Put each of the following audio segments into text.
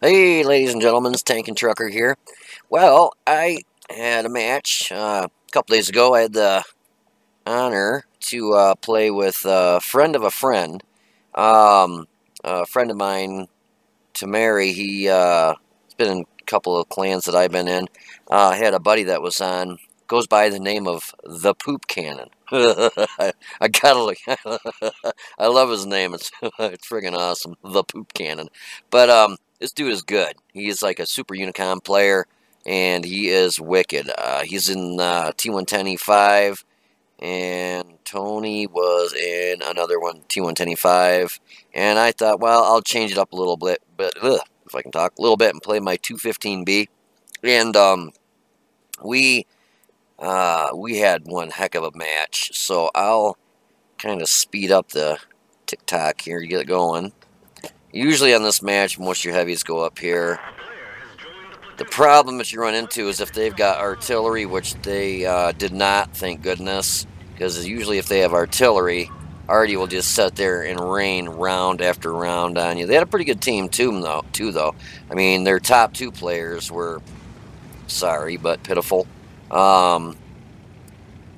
Hey, ladies and gentlemen, it's Tanking Trucker here. Well, I had a match uh, a couple days ago. I had the honor to uh, play with a friend of a friend. Um, a friend of mine, Tamari, he, uh, has been in a couple of clans that I've been in. Uh, I had a buddy that was on, goes by the name of The Poop Cannon. I, I gotta look. I love his name. It's it's friggin' awesome. The Poop Cannon. But um, this dude is good. He is like a super Unicum player, and he is wicked. Uh, he's in uh, T110E5, and Tony was in another one, T110E5. And I thought, well, I'll change it up a little bit, but ugh, if I can talk a little bit and play my 215B. And um, we uh, we had one heck of a match, so I'll kind of speed up the TikTok here to get it going. Usually on this match, most your heavies go up here. The problem that you run into is if they've got artillery, which they uh, did not, thank goodness, because usually if they have artillery, Artie will just sit there and rain round after round on you. They had a pretty good team too, though. Too though, I mean, their top two players were sorry but pitiful. Um,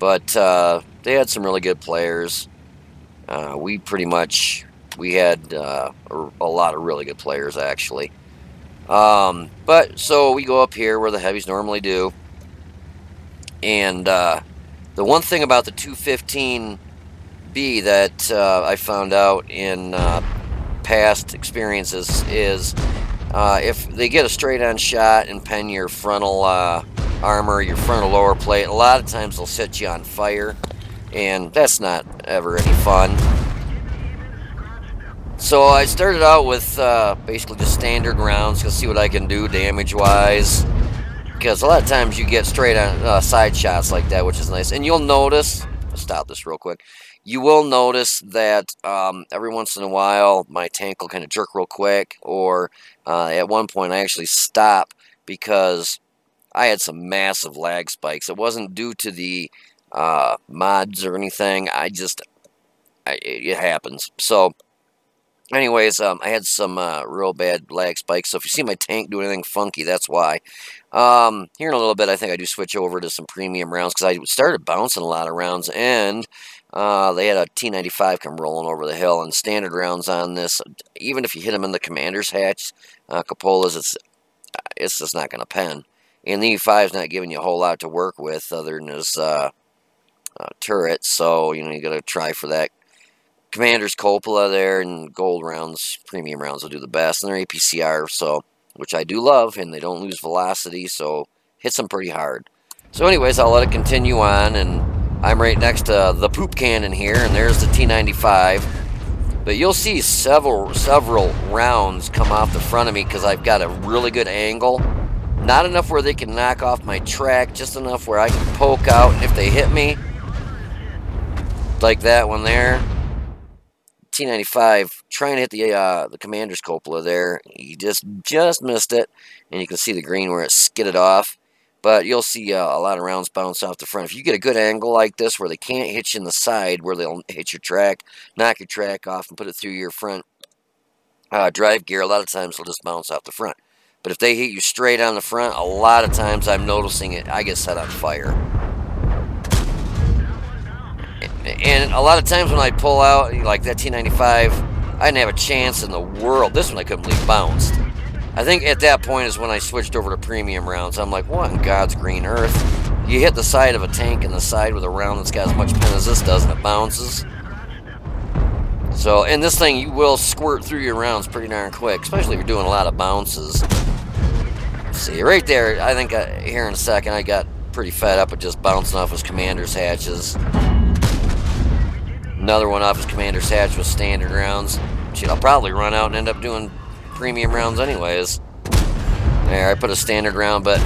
but uh, they had some really good players. Uh, we pretty much we had uh, a, lot of really good players actually. Um, but so we go up here where the heavies normally do, and uh, the one thing about the 215B that uh, I found out in uh, past experiences is if they get a straight-on shot and pen your frontal armor, your frontal lower plate. A lot of times they'll set you on fire, and that's not ever any fun. So I started out with uh, basically just standard rounds to see what I can do damage-wise. Because a lot of times you get straight on uh, side shots like that, which is nice. And you'll notice, stop this real quick, you will notice that um, every once in a while my tank will kind of jerk real quick, or uh, at one point I actually stop because I had some massive lag spikes. It wasn't due to the uh, mods or anything. I just, I, it happens. So, anyways, um, I had some uh, real bad lag spikes. So if you see my tank do anything funky, that's why. Um, here in a little bit, I think I do switch over to some premium rounds because I started bouncing a lot of rounds and uh, they had a T95 come rolling over the hill and standard rounds on this. Even if you hit them in the commander's hatch, uh, Cupolas, it's it's just not going to pen. And the E5 is not giving you a whole lot to work with other than his uh, uh, turret, so you know you got to try for that. Commander's Cupola there, and gold rounds, premium rounds will do the best, and they're APCR, so which I do love, and they don't lose velocity, so hits them pretty hard. So, anyways, I'll let it continue on, and I'm right next to the poop cannon here, and there's the T95. But you'll see several several rounds come off the front of me because I've got a really good angle not enough where they can knock off my track, just enough where I can poke out. If they hit me, like that one there, T95 trying to hit the uh, the commander's cupola there. He just just missed it, and you can see the green where it skidded off. But you'll see uh, a lot of rounds bounce off the front. If you get a good angle like this where they can't hit you in the side, where they'll hit your track, knock your track off, and put it through your front uh, drive gear, a lot of times they'll just bounce off the front. But if they hit you straight on the front, a lot of times I'm noticing it, I get set on fire. And a lot of times when I pull out, like that T95, I didn't have a chance in the world. This one I couldn't believe bounced. I think at that point is when I switched over to premium rounds. I'm like, what in God's green earth? You hit the side of a tank in the side with a round that's got as much pin as this does and it bounces. So, and this thing, you will squirt through your rounds pretty darn quick, especially if you're doing a lot of bounces. See, right there, I think uh, here in a second, I got pretty fed up with just bouncing off his commander's hatches. Another one off his commander's hatch with standard rounds. Shit, I'll probably run out and end up doing premium rounds anyways. There, I put a standard round, but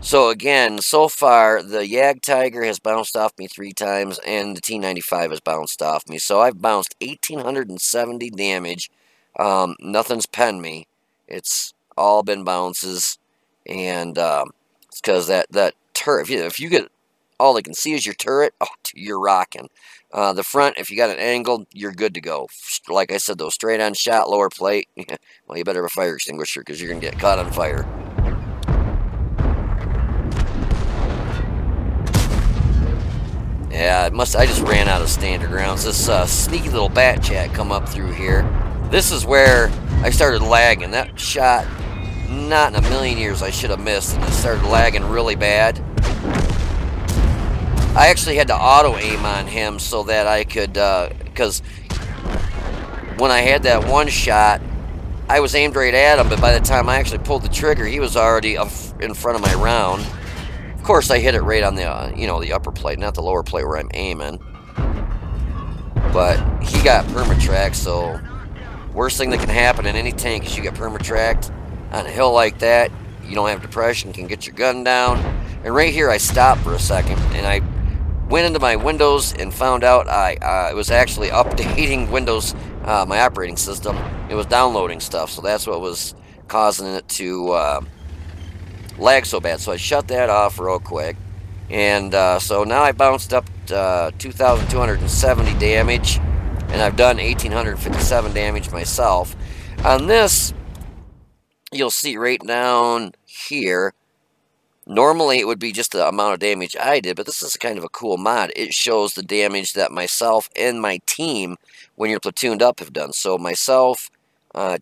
so again, so far, the Yag Jagdtiger has bounced off me three times, and the T95 has bounced off me. So I've bounced 1,870 damage. Um, nothing's penned me. It's all been bounces, and um, it's because that, that turret, if you, if you get all they can see is your turret, oh, you're rocking. Uh, the front, if you got an angle, you're good to go. Like I said, though, straight on shot, lower plate. well, you better have a fire extinguisher because you're going to get caught on fire. Yeah, it must. I just ran out of standard rounds. This uh, sneaky little bat chat come up through here. This is where I started lagging. That shot, not in a million years I should have missed, and it started lagging really bad. I actually had to auto aim on him so that I could, because uh, when I had that one shot, I was aimed right at him, but by the time I actually pulled the trigger, he was already in front of my round. Of course, I hit it right on the, uh, you know, the upper plate, not the lower plate where I'm aiming. But he got permatracked, so worst thing that can happen in any tank is you get permatracked on a hill like that. You don't have depression, can get your gun down. And right here, I stopped for a second, and I went into my Windows and found out I uh, was actually updating Windows, uh, my operating system. It was downloading stuff, so that's what was causing it to uh, lag so bad. So I shut that off real quick. And uh, so now I bounced up uh, 2,270 damage, and I've done 1,857 damage myself. On this, you'll see right down here, Normally, it would be just the amount of damage I did, but this is kind of a cool mod. It shows the damage that myself and my team, when you're platooned up, have done. So myself, uh,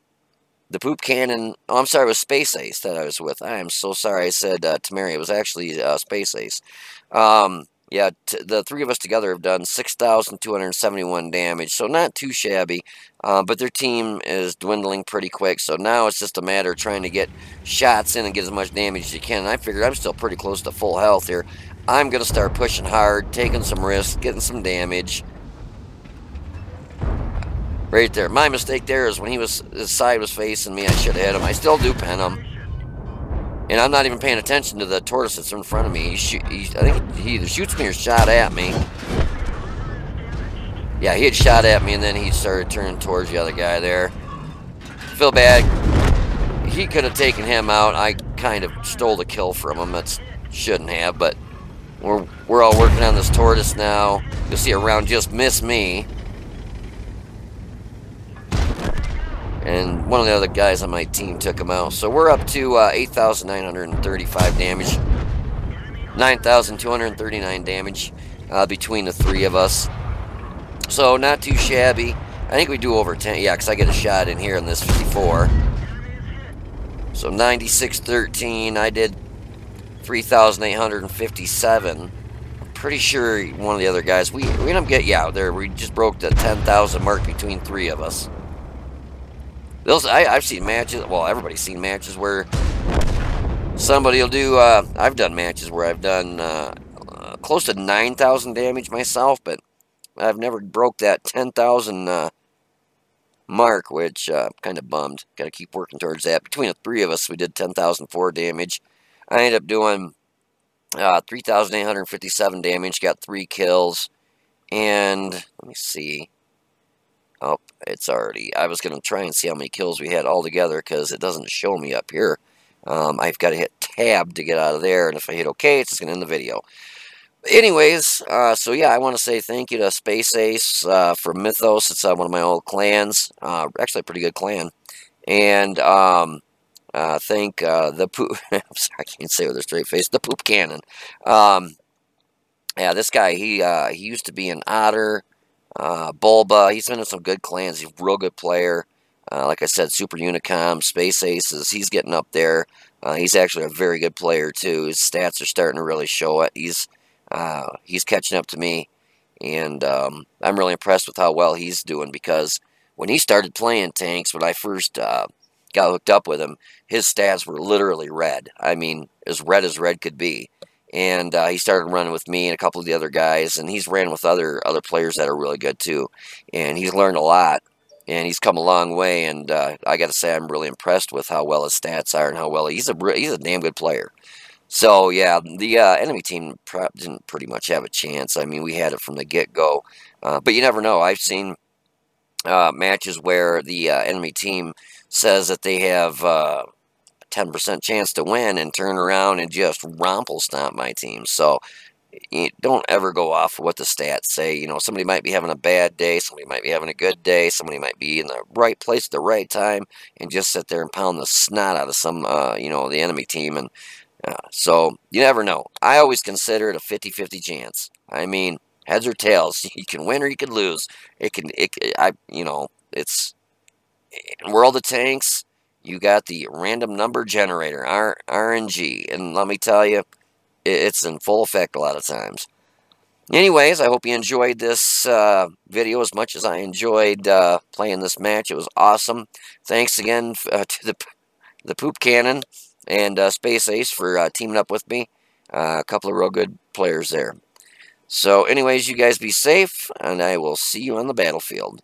the poop cannon, oh, I'm sorry, it was Space Ace that I was with. I am so sorry I said uh, Tamari. It was actually uh, Space Ace. Um, yeah, the three of us together have done 6,271 damage, so not too shabby. Uh, but their team is dwindling pretty quick, so now it's just a matter of trying to get shots in and get as much damage as you can. And I figured I'm still pretty close to full health here. I'm going to start pushing hard, taking some risks, getting some damage. Right there. My mistake there is when he was his side was facing me, I should have hit him. I still do pen him. And I'm not even paying attention to the tortoise that's in front of me. He, he I think he either shoots me or shot at me. Yeah, he had shot at me, and then he started turning towards the other guy there. Feel bad. He could have taken him out. I kind of stole the kill from him. That shouldn't have, but we're, we're all working on this tortoise now. You'll see a round just miss me. And one of the other guys on my team took him out. So we're up to uh, 8,935 damage, 9,239 damage uh, between the three of us. So not too shabby. I think we do over 10. Yeah, because I get a shot in here in this 54. So 9613. I did 3,857. Pretty sure one of the other guys. We we up get yeah there. We just broke the 10,000 mark between three of us. Those I, have seen matches. Well, everybody's seen matches where somebody will do. Uh, I've done matches where I've done uh, uh, close to nine thousand damage myself, but I've never broke that ten thousand uh, mark, which uh, kind of bummed. Got to keep working towards that. Between the three of us, we did ten thousand four damage. I ended up doing uh, three thousand eight hundred fifty-seven damage. Got three kills, and let me see. Oh, it's already... I was going to try and see how many kills we had all together because it doesn't show me up here. Um, I've got to hit tab to get out of there, and if I hit OK, it's going to end the video. Anyways, uh, so yeah, I want to say thank you to Space Ace uh, from Mythos. It's uh, one of my old clans. Uh, actually, a pretty good clan. And um, uh, thank uh, the poop... I'm sorry, I can't say with a straight face. The poop cannon. Um, yeah, this guy, he he used to be an otter. Uh, Bulba, he's been in some good clans. He's a real good player. Uh, like I said, Super Unicum, Space Aces, he's getting up there. Uh, he's actually a very good player, too. His stats are starting to really show it. He's uh, he's catching up to me, and um, I'm really impressed with how well he's doing because when he started playing tanks, when I first uh, got hooked up with him, his stats were literally red. I mean, as red as red could be and uh, he started running with me and a couple of the other guys, and he's ran with other other players that are really good too, and he's learned a lot, and he's come a long way, and uh, I got to say I'm really impressed with how well his stats are and how well he's a he's a damn good player. So yeah, the uh, enemy team didn't pretty much have a chance. I mean, we had it from the get go, uh, but you never know. I've seen uh, matches where the uh, enemy team says that they have 10% chance to win and turn around and just romple stomp my team. So you don't ever go off what the stats say. You know, somebody might be having a bad day, somebody might be having a good day, somebody might be in the right place at the right time, and just sit there and pound the snot out of some, uh, you know, the enemy team. And uh, so you never know. I always consider it a 50-50 chance. I mean, heads or tails, you can win or you can lose. It can, it, I, you know, it's World of Tanks. You got the random number generator, R, RNG, and let me tell you, it's in full effect a lot of times. Anyways, I hope you enjoyed this uh, video as much as I enjoyed uh, playing this match. It was awesome. Thanks again uh, to the the Poop Cannon and uh, Space Ace for uh, teaming up with me. Uh, a couple of real good players there. So anyways, you guys be safe, and I will see you on the battlefield.